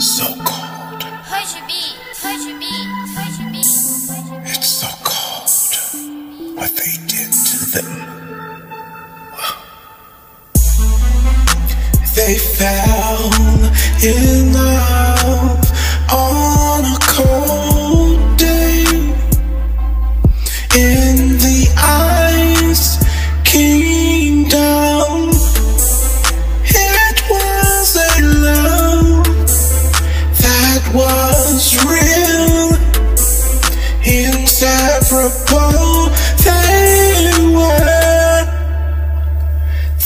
So cold. It's so cold. What they did to them. They fell in love inseparable. They were,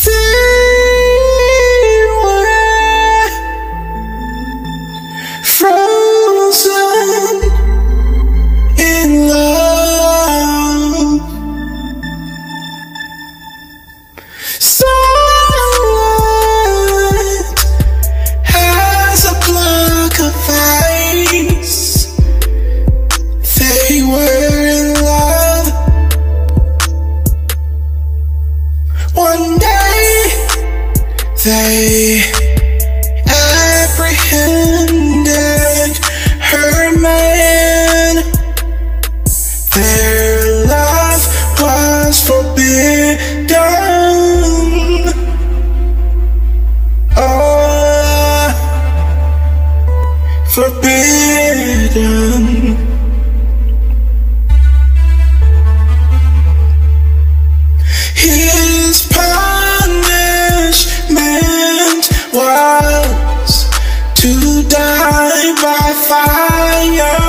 they were frozen in love. Silent as One day they apprehended her man. Their love was forbidden. Oh, forbidden. Fire.